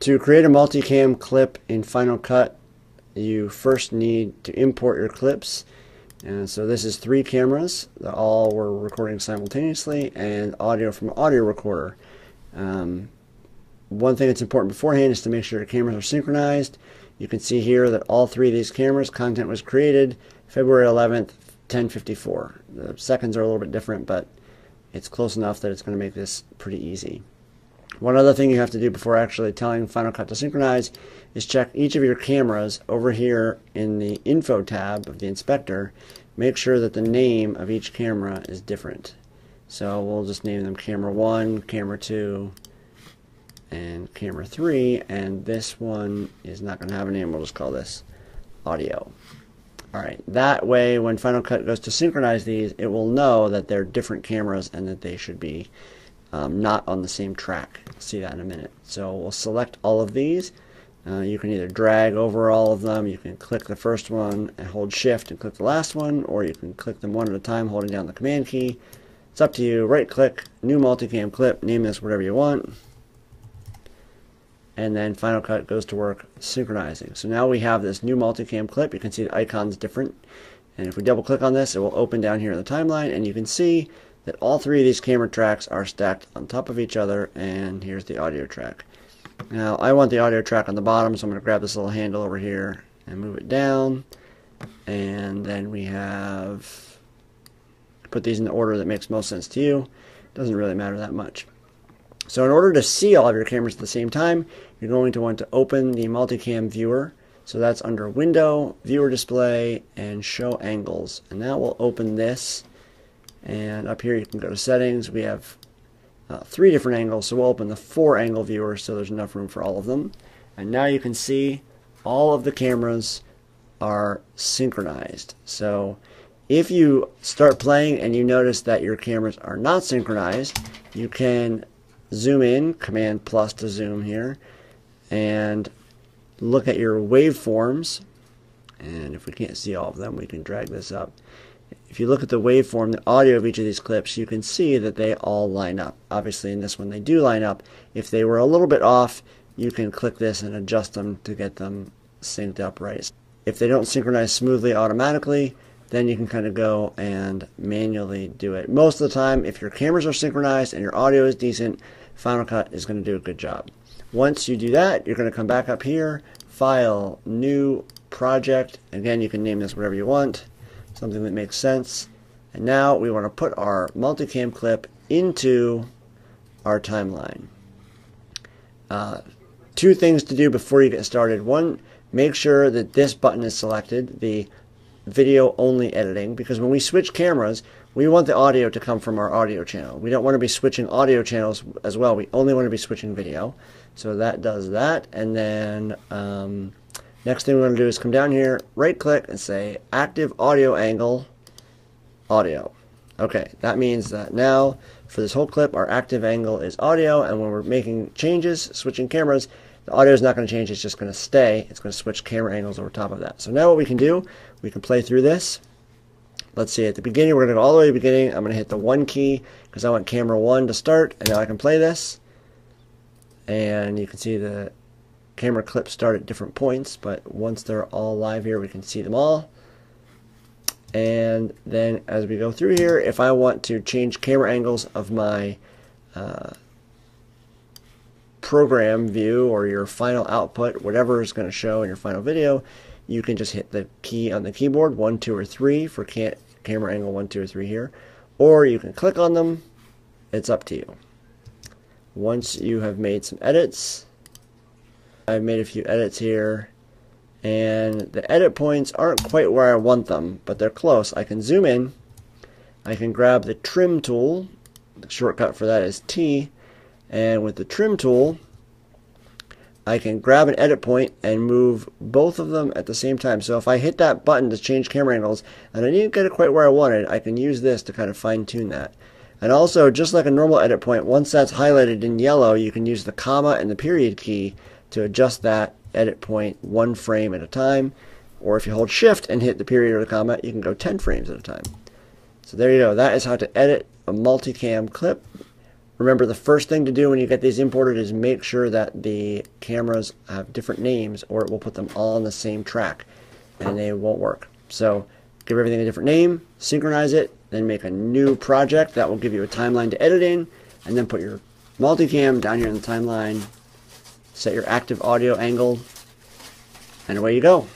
To create a multicam clip in Final Cut, you first need to import your clips. And so this is three cameras that all were recording simultaneously and audio from an audio recorder. Um, one thing that's important beforehand is to make sure your cameras are synchronized. You can see here that all three of these cameras, content was created February 11th, 1054. The seconds are a little bit different, but it's close enough that it's going to make this pretty easy. One other thing you have to do before actually telling Final Cut to synchronize is check each of your cameras over here in the info tab of the inspector. Make sure that the name of each camera is different. So we'll just name them camera 1, camera 2, and camera 3 and this one is not going to have a name we'll just call this audio alright that way when Final Cut goes to synchronize these it will know that they're different cameras and that they should be um, not on the same track. See that in a minute. So we'll select all of these. Uh, you can either drag over all of them. You can click the first one and hold shift and click the last one or you can click them one at a time holding down the command key. It's up to you. Right click new multicam clip name this whatever you want. And then Final Cut goes to work synchronizing. So now we have this new multicam clip. You can see the icon's different. And if we double click on this, it will open down here in the timeline and you can see that all three of these camera tracks are stacked on top of each other and here's the audio track. Now I want the audio track on the bottom so I'm going to grab this little handle over here and move it down and then we have put these in the order that makes most sense to you. Doesn't really matter that much. So in order to see all of your cameras at the same time, you're going to want to open the multicam viewer. So that's under Window, Viewer Display, and Show Angles. And that will open this. And up here you can go to Settings. We have uh, three different angles, so we'll open the four angle viewer so there's enough room for all of them. And now you can see all of the cameras are synchronized. So if you start playing and you notice that your cameras are not synchronized, you can zoom in, Command plus to zoom here, and look at your waveforms. And if we can't see all of them, we can drag this up. If you look at the waveform, the audio of each of these clips, you can see that they all line up. Obviously, in this one, they do line up. If they were a little bit off, you can click this and adjust them to get them synced up right. If they don't synchronize smoothly automatically, then you can kind of go and manually do it. Most of the time, if your cameras are synchronized and your audio is decent, Final Cut is going to do a good job. Once you do that, you're going to come back up here, File, New Project. Again, you can name this whatever you want, something that makes sense. And now we want to put our multicam clip into our timeline. Uh, two things to do before you get started. One, make sure that this button is selected, the video only editing because when we switch cameras, we want the audio to come from our audio channel. We don't want to be switching audio channels as well. We only want to be switching video. So that does that. And then um, next thing we're going to do is come down here, right click and say active audio angle audio. Okay, that means that now for this whole clip, our active angle is audio. And when we're making changes, switching cameras, the audio is not going to change, it's just going to stay. It's going to switch camera angles over top of that. So now what we can do, we can play through this. Let's see, at the beginning, we're going to go all the way to the beginning. I'm going to hit the 1 key because I want camera 1 to start, and now I can play this. And you can see the camera clips start at different points, but once they're all live here, we can see them all. And then as we go through here, if I want to change camera angles of my uh, program view or your final output, whatever is going to show in your final video, you can just hit the key on the keyboard, 1, 2, or 3 for camera angle 1, 2, or 3 here. Or you can click on them. It's up to you. Once you have made some edits, I've made a few edits here, and the edit points aren't quite where I want them, but they're close. I can zoom in. I can grab the trim tool. The shortcut for that is T, and with the trim tool, I can grab an edit point and move both of them at the same time. So if I hit that button to change camera angles and I didn't get it quite where I wanted, I can use this to kind of fine tune that. And also, just like a normal edit point, once that's highlighted in yellow, you can use the comma and the period key to adjust that edit point one frame at a time. Or if you hold shift and hit the period or the comma, you can go 10 frames at a time. So there you go. That is how to edit a multicam clip Remember, the first thing to do when you get these imported is make sure that the cameras have different names or it will put them all on the same track and they won't work. So give everything a different name, synchronize it, then make a new project that will give you a timeline to edit in, and then put your multicam down here in the timeline, set your active audio angle, and away you go.